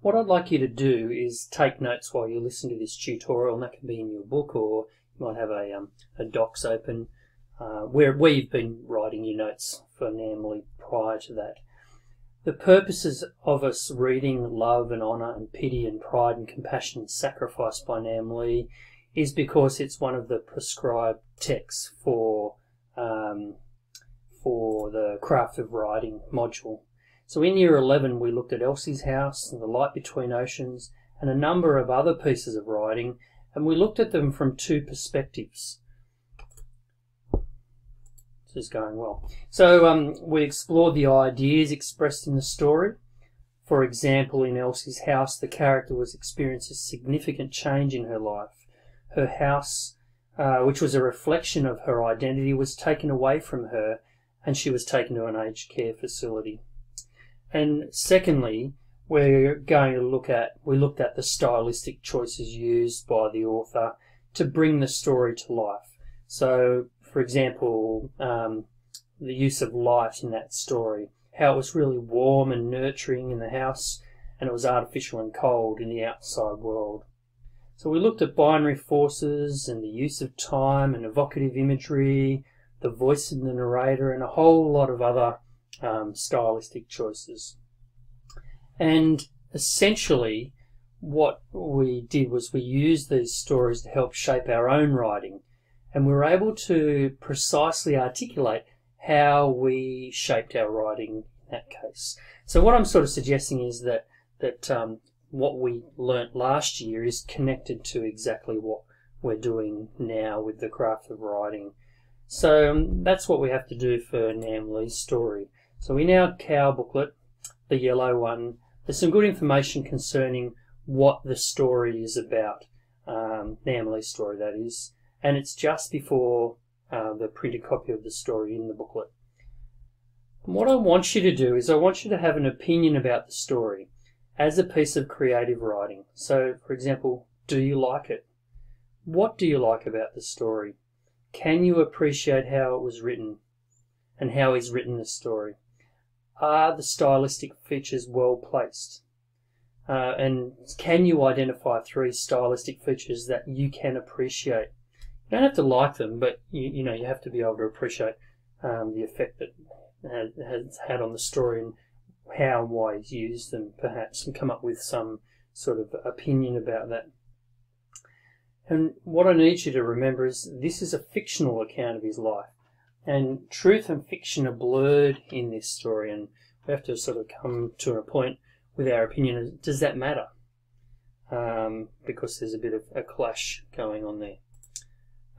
what I'd like you to do is take notes while you listen to this tutorial, and that can be in your book or you might have a, um, a docs open uh, where, where you've been writing your notes for Nam Le prior to that. The purposes of us reading love and honour and pity and pride and compassion sacrificed by Nam Le is because it's one of the prescribed texts for um, for the craft of writing module. So in year 11 we looked at Elsie's House and The Light Between Oceans and a number of other pieces of writing and we looked at them from two perspectives. This is going well. So um, we explored the ideas expressed in the story. For example, in Elsie's house, the character was experiencing significant change in her life. Her house, uh, which was a reflection of her identity, was taken away from her and she was taken to an aged care facility. And secondly, we're going to look at, we looked at the stylistic choices used by the author to bring the story to life. So, for example, um, the use of light in that story, how it was really warm and nurturing in the house, and it was artificial and cold in the outside world. So we looked at binary forces and the use of time and evocative imagery, the voice of the narrator, and a whole lot of other um, stylistic choices. And essentially, what we did was we used these stories to help shape our own writing, and we were able to precisely articulate how we shaped our writing in that case. So what I'm sort of suggesting is that that um, what we learnt last year is connected to exactly what we're doing now with the craft of writing. So um, that's what we have to do for Nam Le's story. So in our cow booklet, the yellow one, there's some good information concerning what the story is about, um, Nam Le's story that is, and it's just before uh, the printed copy of the story in the booklet. And what I want you to do is I want you to have an opinion about the story as a piece of creative writing. So, for example, do you like it? What do you like about the story? Can you appreciate how it was written and how he's written the story? Are the stylistic features well placed? Uh, and can you identify three stylistic features that you can appreciate? You don't have to like them, but you, you know you have to be able to appreciate um, the effect that has, has had on the story and how and why he's used them, perhaps, and come up with some sort of opinion about that. And what I need you to remember is this is a fictional account of his life. And truth and fiction are blurred in this story, and we have to sort of come to a point with our opinion. Does that matter? Um, because there's a bit of a clash going on there.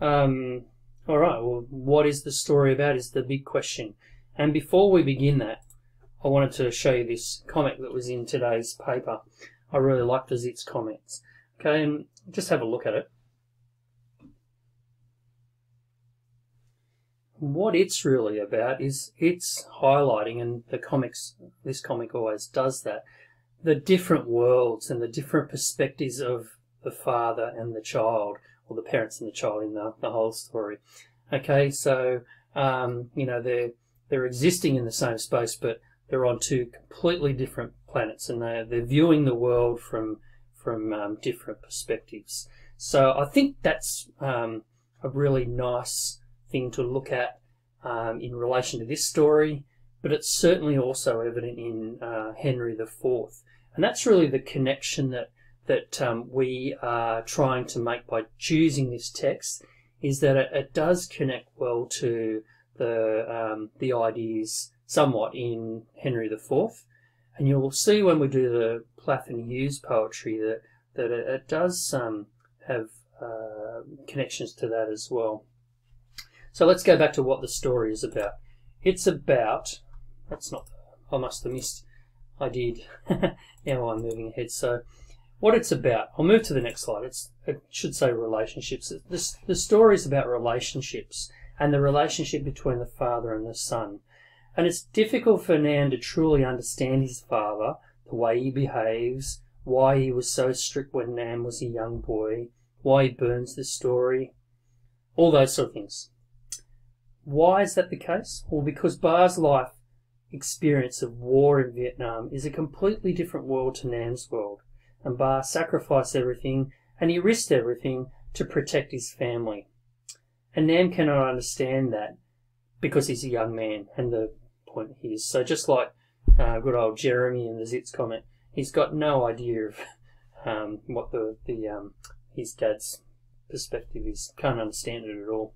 Um, all right. Well, what is the story about? Is the big question. And before we begin that, I wanted to show you this comic that was in today's paper. I really liked the Zits comics. Okay, and just have a look at it. What it's really about is it's highlighting, and the comics, this comic always does that, the different worlds and the different perspectives of the father and the child, or the parents and the child in the, the whole story. Okay, so, um, you know, they're, they're existing in the same space, but they're on two completely different planets, and they're, they're viewing the world from, from um, different perspectives. So I think that's um, a really nice thing to look at um, in relation to this story, but it's certainly also evident in uh, Henry IV. And that's really the connection that, that um, we are trying to make by choosing this text, is that it, it does connect well to the, um, the ideas somewhat in Henry IV. And you'll see when we do the Plath and Hughes poetry that, that it, it does um, have uh, connections to that as well. So let's go back to what the story is about. It's about, that's not, I must have missed, I did. now I'm moving ahead. So what it's about, I'll move to the next slide. It's, it should say relationships. This, the story is about relationships and the relationship between the father and the son. And it's difficult for Nam to truly understand his father, the way he behaves, why he was so strict when Nam was a young boy, why he burns the story, all those sort of things. Why is that the case? Well, because Ba's life experience of war in Vietnam is a completely different world to Nam's world. and Ba sacrificed everything and he risked everything to protect his family. And Nam cannot understand that because he's a young man and the point is. So just like uh, good old Jeremy in the Zits comment, he's got no idea of um, what the, the um, his dad's perspective is. Can't understand it at all.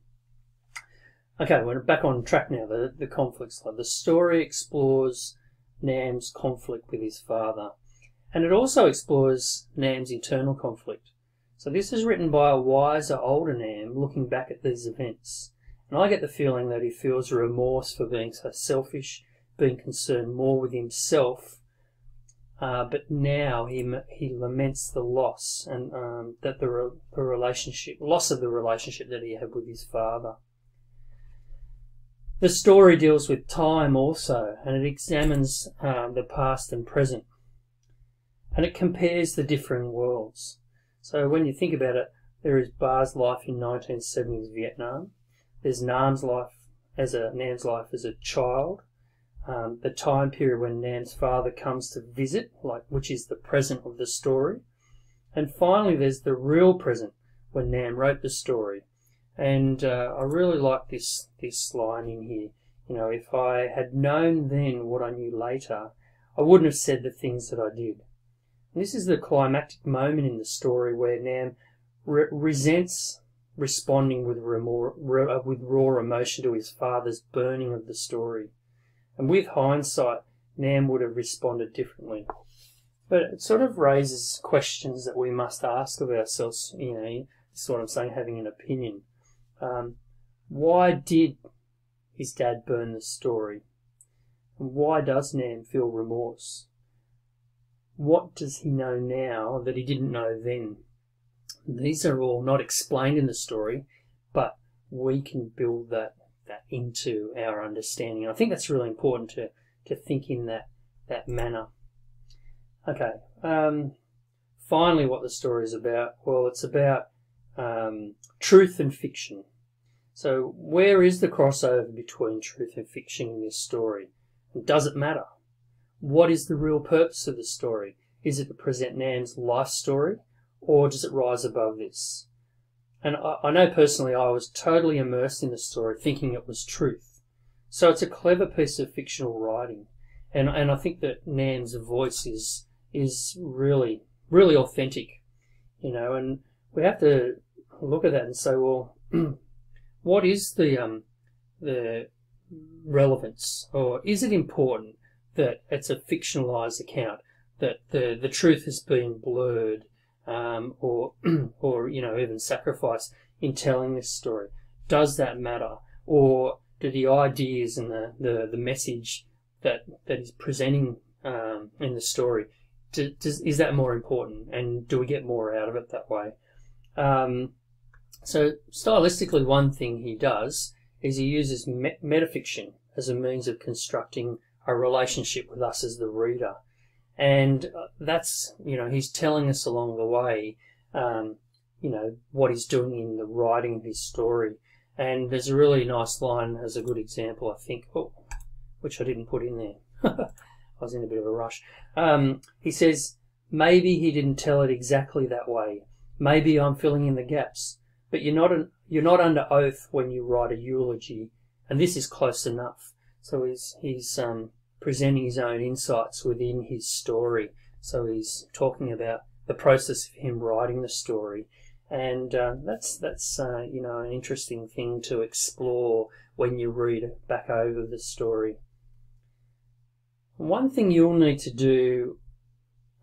Okay, we're back on track now. The, the conflicts. The story explores Nam's conflict with his father, and it also explores Nam's internal conflict. So this is written by a wiser, older Nam looking back at these events. And I get the feeling that he feels remorse for being so selfish, being concerned more with himself, uh, but now he he laments the loss and um, that the, re- the relationship loss of the relationship that he had with his father. The story deals with time also, and it examines um, the past and present, and it compares the differing worlds. So when you think about it, there is Ba's life in 1970s Vietnam. There's Nam's life as a Nam's life as a child. Um, the time period when Nam's father comes to visit, like which is the present of the story, and finally there's the real present when Nam wrote the story, and uh, I really like this this line in here. You know, if I had known then what I knew later, I wouldn't have said the things that I did. And this is the climactic moment in the story where Nam re- resents responding with, remor- re- uh, with raw emotion to his father's burning of the story. And with hindsight, Nam would have responded differently. But it sort of raises questions that we must ask of ourselves, you know, what I'm saying, having an opinion. Um, why did his dad burn the story? And why does Nam feel remorse? What does he know now that he didn't know then? These are all not explained in the story, but we can build that, that into our understanding. I think that's really important to, to think in that, that manner. Okay, um, finally, what the story is about? Well, it's about um, truth and fiction. So, where is the crossover between truth and fiction in this story? And does it matter? What is the real purpose of the story? Is it to present Nam's life story, or does it rise above this? And I, I know personally I was totally immersed in the story, thinking it was truth. So it's a clever piece of fictional writing, and and I think that Nam's voice is is really really authentic, you know. And we have to look at that and say, well. what is the um, the relevance, or is it important that it's a fictionalized account that the the truth has been blurred, um, or or you know even sacrificed in telling this story? Does that matter, or do the ideas and the the, the message that that is presenting um, in the story does, is that more important, and do we get more out of it that way? Um, so, stylistically, one thing he does is he uses me- metafiction as a means of constructing a relationship with us as the reader. And uh, that's, you know, he's telling us along the way, um, you know, what he's doing in the writing of his story. And there's a really nice line as a good example, I think, oh, which I didn't put in there. I was in a bit of a rush. Um, he says, maybe he didn't tell it exactly that way. Maybe I'm filling in the gaps but you're not an, you're not under oath when you write a eulogy, and this is close enough. So he's he's um, presenting his own insights within his story. So he's talking about the process of him writing the story, and uh, that's that's uh, you know an interesting thing to explore when you read back over the story. One thing you'll need to do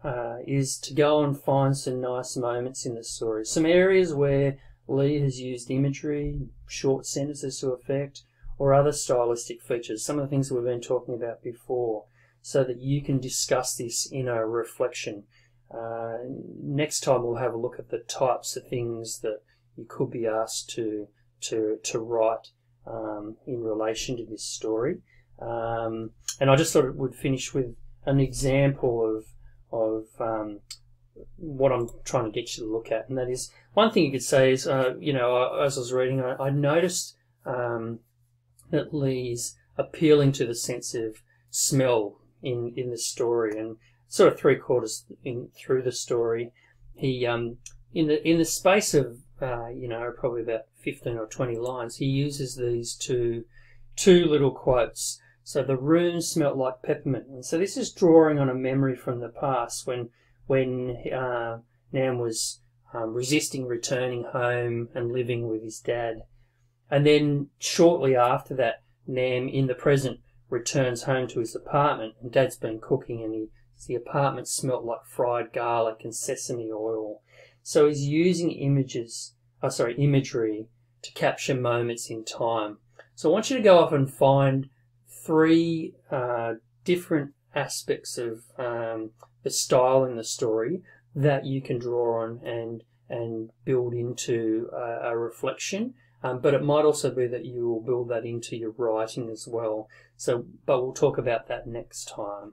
uh, is to go and find some nice moments in the story, some areas where Le has used imagery, short sentences to effect, or other stylistic features, some of the things that we've been talking about before, so that you can discuss this in a reflection. Uh, next time we'll have a look at the types of things that you could be asked to to to write um, in relation to this story. Um, and I just thought it would finish with an example of of um, what I'm trying to get you to look at, and that is one thing you could say is, uh, you know, as I was reading, I, I noticed um, that Le's appealing to the sense of smell in in the story, and sort of three quarters in through the story, he um, in the in the space of uh, you know probably about fifteen or twenty lines, he uses these two two little quotes. So the room smelt like peppermint, and so this is drawing on a memory from the past when when uh, Nam was um, resisting returning home and living with his dad. And then shortly after that, Nam, in the present, returns home to his apartment, and Dad's been cooking, and he, the apartment smelt like fried garlic and sesame oil. So he's using images, oh sorry, imagery to capture moments in time. So I want you to go off and find three uh, different aspects of um, style in the story that you can draw on and and build into a, a reflection. Um, but it might also be that you will build that into your writing as well. So, but we'll talk about that next time.